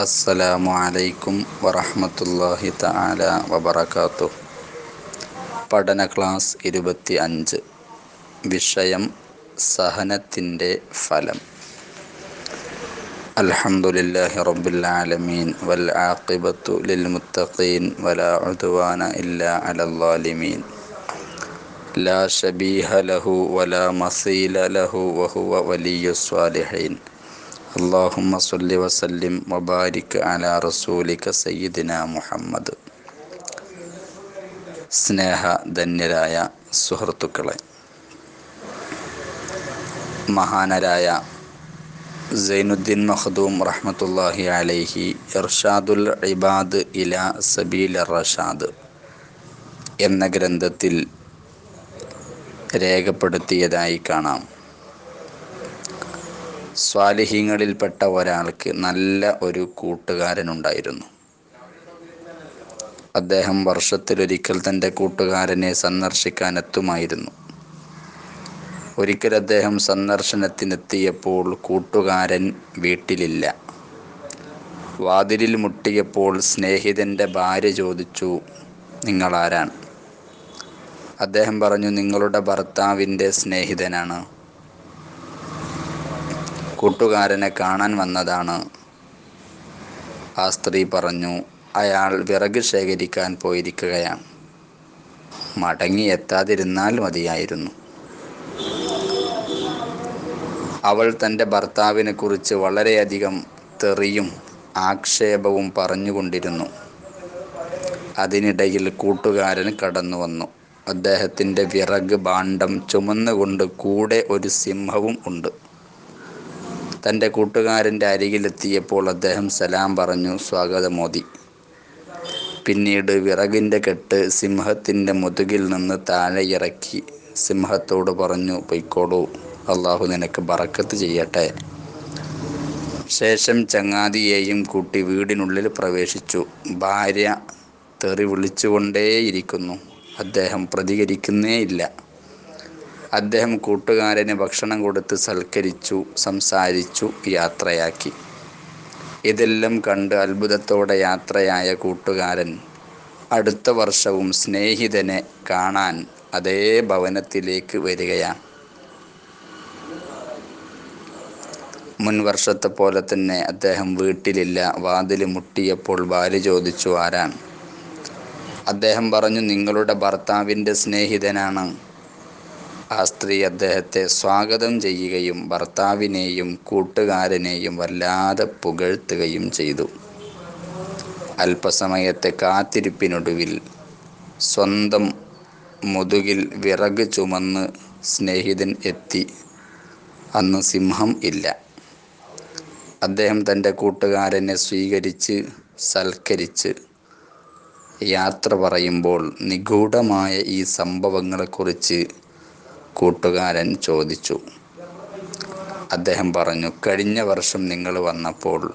അസ്സലാമു അലൈക്കും വറഹ്മത്തുള്ളാഹി തആല വബറകാതു പഠന ക്ലാസ് ഇരുപത്തി അഞ്ച് വിഷയം സഹനത്തിന്റെ ഫലം. അൽഹംദുലില്ലാഹി റബ്ബിൽ ആലമീൻ. വൽ ആഖിബത്തു ലിൽ മുത്തഖീൻ. വലാ ഉദ്വാന ഇല്ലാ അലൽ ളാലിമീൻ ലാ ഷബീഹ ലഹു വലാ മസീല ലഹു വഹുവ വലിയ്യുസ് സ്വാലിഹീൻ. അള്ളാഹുമ്മ സല്ലി വസല്ലിം വബാരിക് അല റസൂലിക സയ്യിദിന മുഹമ്മദ്. സ്നേഹ ധന്യരായ സുഹൃത്തുക്കളെ മഹാനരായ സൈനുദ്ദീൻ മഹദൂം റഹ്മത്തുല്ലാഹി അലൈഹി ഇർഷാദുൽ ഇബാദ് ഇല സബീൽ റഷാദ് എന്ന ഗ്രന്ഥത്തിൽ രേഖപ്പെടുത്തിയതായി കാണാം. സ്വാലിഹീങ്ങളിൽപ്പെട്ട ഒരാൾക്ക് നല്ല ഒരു കൂട്ടുകാരനുണ്ടായിരുന്നു. അദ്ദേഹം വർഷത്തിലൊരിക്കൽ തന്റെ കൂട്ടുകാരനെ സന്ദർശിക്കാൻ എത്തുമായിരുന്നു ഒരിക്കൽ അദ്ദേഹം സന്ദർശനത്തിനെത്തിയപ്പോൾ കൂട്ടുകാരൻ വീട്ടിലില്ല. വാതിലിൽ മുട്ടിയപ്പോൾ സ്നേഹിതന്റെ ഭാര്യ ചോദിച്ചു നിങ്ങളാരാണ്? അദ്ദേഹം പറഞ്ഞു നിങ്ങളുടെ ഭർത്താവിന്റെ സ്നേഹിതനാണ്. കൂട്ടുകാരനെ കാണാൻ വന്നതാണ്. ആ സ്ത്രീ പറഞ്ഞു അയാൾ വിറക് ശേഖരിക്കാൻ പോയിരിക്കുകയാണ്. മടങ്ങി എത്താതിരുന്നാൽ മതിയായിരുന്നു. അവൾ തന്റെ ഭർത്താവിനെ കുറിച്ച് വളരെയധികം തെറിയും ആക്ഷേപവും പറഞ്ഞുകൊണ്ടിരുന്നു. അതിനിടയിൽ കൂട്ടുകാരൻ കടന്നു വന്നു അദ്ദേഹത്തിന്റെ വിറക് ഭാണ്ഡം ചുമന്നുകൊണ്ട് കൂടെ ഒരു സിംഹവും ഉണ്ട്. തന്റെ കൂട്ടുകാരന്റെ അരികിലെത്തിയപ്പോൾ അദ്ദേഹം സലാം പറഞ്ഞു സ്വാഗതം മോദി. പിന്നീട് വിറകിന്റെ കെട്ട് സിംഹത്തിന്റെ മുതുകിൽ നിന്ന് താഴെ ഇറക്കി സിംഹത്തോട് പറഞ്ഞു പൊയ്ക്കോളൂ അള്ളാഹു നിനക്ക് ബറക്കത്ത് ചെയ്യട്ടെ. ശേഷം ചങ്ങാതിയെയും കൂട്ടി വീടിനുള്ളിൽ പ്രവേശിച്ചു. ഭാര്യ തെറി വിളിച്ചുകൊണ്ടേയിരിക്കുന്നു. അദ്ദേഹം പ്രതികരിക്കുന്നേയില്ല. അദ്ദേഹം കൂട്ടുകാരന് ഭക്ഷണം കൊടുത്ത് സൽക്കരിച്ചു സംസാരിച്ചു യാത്രയാക്കി. ഇതെല്ലാം കണ്ട് അത്ഭുതത്തോടെ യാത്രയായ കൂട്ടുകാരൻ അടുത്ത വർഷവും സ്നേഹിതനെ കാണാൻ അതേ ഭവനത്തിലേക്ക് വരികയാണ്. മുൻ വർഷത്തെ പോലെ തന്നെ അദ്ദേഹം വീട്ടിലില്ല. വാതിൽ മുട്ടിയപ്പോൾ ഭാര്യ ചോദിച്ചു ആരാണ്? അദ്ദേഹം പറഞ്ഞു നിങ്ങളുടെ ഭർത്താവിന്റെ സ്നേഹിതനാണ്. ആ സ്ത്രീ അദ്ദേഹത്തെ സ്വാഗതം ചെയ്യുകയും ഭർത്താവിനെയും കൂട്ടുകാരനെയും വല്ലാതെ പുകഴ്ത്തുകയും ചെയ്തു. അല്പസമയത്തെ കാത്തിരിപ്പിനൊടുവിൽ സ്വന്തം മുതുകിൽ വിറക് ചുമന്ന് സ്നേഹിതൻ എത്തി. അന്ന് സിംഹം ഇല്ല. അദ്ദേഹം തന്റെ കൂട്ടുകാരനെ സ്വീകരിച്ച് സൽക്കരിച്ച് യാത്ര പറയുമ്പോൾ നിഗൂഢമായ ഈ സംഭവങ്ങളെക്കുറിച്ച് കൂട്ടുകാരൻ ചോദിച്ചു. അദ്ദേഹം പറഞ്ഞു കഴിഞ്ഞ വർഷം നിങ്ങൾ വന്നപ്പോൾ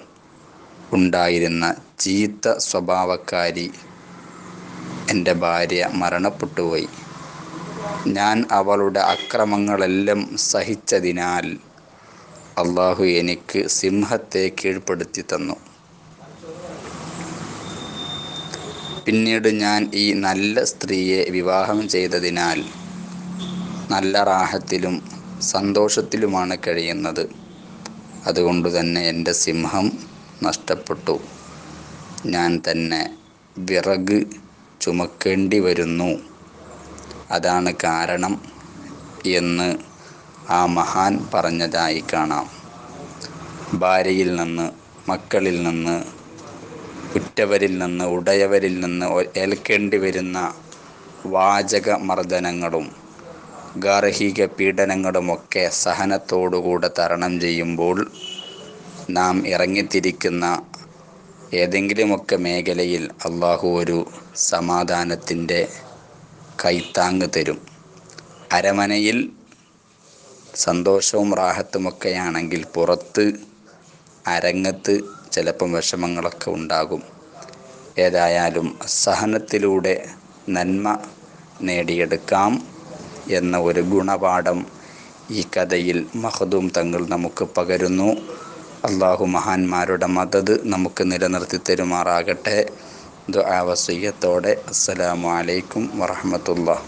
ഉണ്ടായിരുന്ന ചീത്ത സ്വഭാവക്കാരി എന്റെ ഭാര്യ മരണപ്പെട്ടുപോയി. ഞാൻ അവളുടെ അക്രമങ്ങളെല്ലാം സഹിച്ചതിനാൽ അള്ളാഹു എനിക്ക് സിംഹത്തെ കീഴ്പ്പെടുത്തി തന്നു. പിന്നീട് ഞാൻ ഈ നല്ല സ്ത്രീയെ വിവാഹം ചെയ്തതിനാൽ നല്ല റാഹത്തിലും സന്തോഷത്തിലുമാണ് കഴിയുന്നത്. അതുകൊണ്ട് തന്നെ എന്റെ സിംഹം നഷ്ടപ്പെട്ടു. ഞാൻ തന്നെ വിറക് ചുമക്കേണ്ടി വരുന്നു. അതാണ് കാരണം എന്ന് ആ മഹാൻ പറഞ്ഞതായി കാണാം. ഭാര്യയിൽ നിന്ന് മക്കളിൽ നിന്ന് ഉറ്റവരിൽ നിന്ന് ഉടയവരിൽ നിന്ന് ഏൽക്കേണ്ടി വരുന്ന വാചക മർദ്ദനങ്ങളും ഗാർഹിക പീഡനങ്ങളുമൊക്കെ സഹനത്തോടുകൂടെ തരണം ചെയ്യുമ്പോൾ നാം ഇറങ്ങിത്തിരിക്കുന്ന ഏതെങ്കിലുമൊക്കെ മേഖലയിൽ അള്ളാഹു ഒരു സമാധാനത്തിന്റെ കൈത്താങ് തരും. അരമനയിൽ സന്തോഷവും റാഹത്തുമൊക്കെയാണെങ്കിൽ പുറത്ത് അരങ്ങത്ത് ചിലപ്പം വിഷമങ്ങളൊക്കെ ഉണ്ടാകും. ഏതായാലും സഹനത്തിലൂടെ നന്മ നേടിയെടുക്കാം. എന്ന ഒരു ഗുണപാഠം ഈ കഥയിൽ മഹദൂം തങ്ങൾ നമുക്ക് പകരുന്നു. അള്ളാഹു മഹാന്മാരുടെ മദത് നമുക്ക് നിലനിർത്തി തരുമാറാകട്ടെ. ദുആ വസിയ്യത്തോടെ അസ്സലാമു അലൈക്കും വറഹ്മത്തുള്ളാഹി